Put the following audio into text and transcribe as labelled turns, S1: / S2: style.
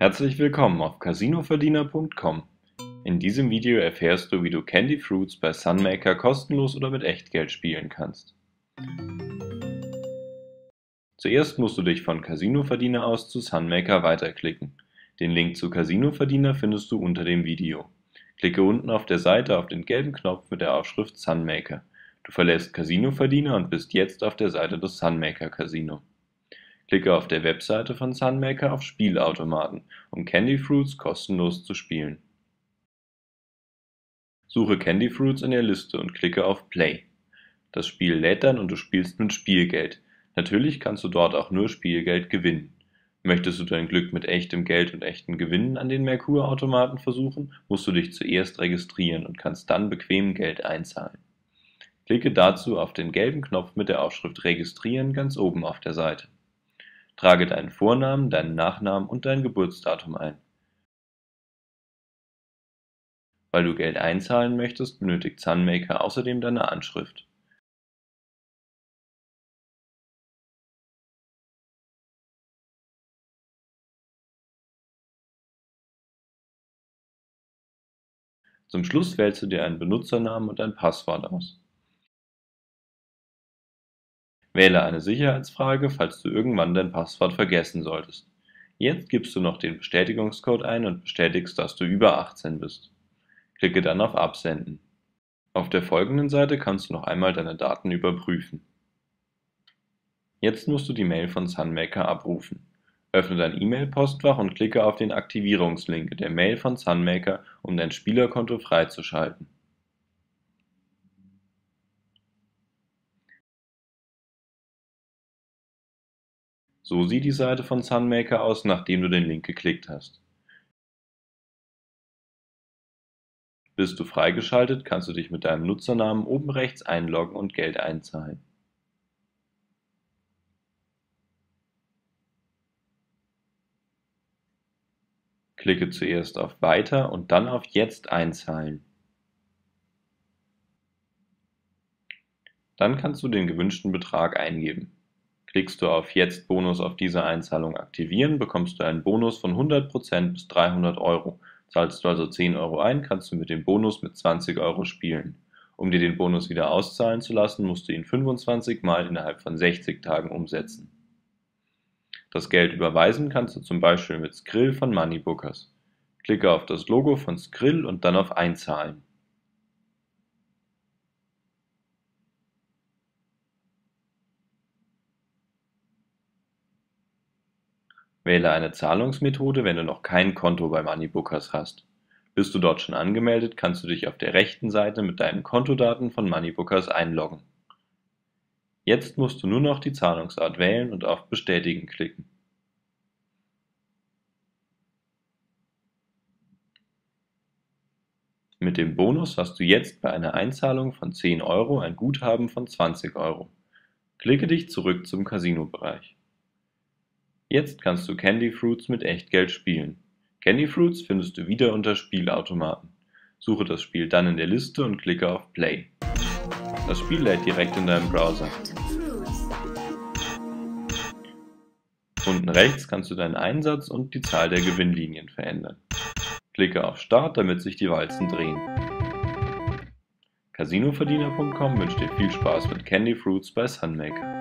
S1: Herzlich willkommen auf casinoverdiener.com. In diesem Video erfährst du, wie du Candy Fruits bei Sunmaker kostenlos oder mit Echtgeld spielen kannst. Zuerst musst du dich von Casinoverdiener aus zu Sunmaker weiterklicken. Den Link zu Casinoverdiener findest du unter dem Video. Klicke unten auf der Seite auf den gelben Knopf mit der Aufschrift Sunmaker. Du verlässt Casinoverdiener und bist jetzt auf der Seite des Sunmaker Casino. Klicke auf der Webseite von Sunmaker auf Spielautomaten, um Candy Fruits kostenlos zu spielen. Suche Candy Fruits in der Liste und klicke auf Play. Das Spiel lädt dann und du spielst mit Spielgeld. Natürlich kannst du dort auch nur Spielgeld gewinnen. Möchtest du dein Glück mit echtem Geld und echten Gewinnen an den Merkur-Automaten versuchen, musst du dich zuerst registrieren und kannst dann bequem Geld einzahlen. Klicke dazu auf den gelben Knopf mit der Aufschrift Registrieren ganz oben auf der Seite. Trage deinen Vornamen, deinen Nachnamen und dein Geburtsdatum ein. Weil du Geld einzahlen möchtest, benötigt Sunmaker außerdem deine Anschrift. Zum Schluss wählst du dir einen Benutzernamen und ein Passwort aus. Wähle eine Sicherheitsfrage, falls du irgendwann dein Passwort vergessen solltest. Jetzt gibst du noch den Bestätigungscode ein und bestätigst, dass du über 18 bist. Klicke dann auf Absenden. Auf der folgenden Seite kannst du noch einmal deine Daten überprüfen. Jetzt musst du die Mail von Sunmaker abrufen. Öffne dein E-Mail-Postfach und klicke auf den Aktivierungslink der Mail von Sunmaker, um dein Spielerkonto freizuschalten. So sieht die Seite von Sunmaker aus, nachdem du den Link geklickt hast. Bist du freigeschaltet, kannst du dich mit deinem Nutzernamen oben rechts einloggen und Geld einzahlen. Klicke zuerst auf Weiter und dann auf Jetzt einzahlen. Dann kannst du den gewünschten Betrag eingeben. Klickst du auf Jetzt Bonus auf diese Einzahlung aktivieren, bekommst du einen Bonus von 100% bis 300 Euro. Zahlst du also 10 Euro ein, kannst du mit dem Bonus mit 20 Euro spielen. Um dir den Bonus wieder auszahlen zu lassen, musst du ihn 25 Mal innerhalb von 60 Tagen umsetzen. Das Geld überweisen kannst du zum Beispiel mit Skrill von Moneybookers. Klicke auf das Logo von Skrill und dann auf Einzahlen. Wähle eine Zahlungsmethode, wenn du noch kein Konto bei Moneybookers hast. Bist du dort schon angemeldet, kannst du dich auf der rechten Seite mit deinen Kontodaten von Moneybookers einloggen. Jetzt musst du nur noch die Zahlungsart wählen und auf Bestätigen klicken. Mit dem Bonus hast du jetzt bei einer Einzahlung von 10 Euro ein Guthaben von 20 Euro. Klicke dich zurück zum Casino-Bereich. Jetzt kannst du Candy Fruits mit Echtgeld spielen. Candy Fruits findest du wieder unter Spielautomaten. Suche das Spiel dann in der Liste und klicke auf Play. Das Spiel lädt direkt in deinem Browser. Unten rechts kannst du deinen Einsatz und die Zahl der Gewinnlinien verändern. Klicke auf Start, damit sich die Walzen drehen. Casinoverdiener.com wünscht dir viel Spaß mit Candy Fruits bei Sunmaker.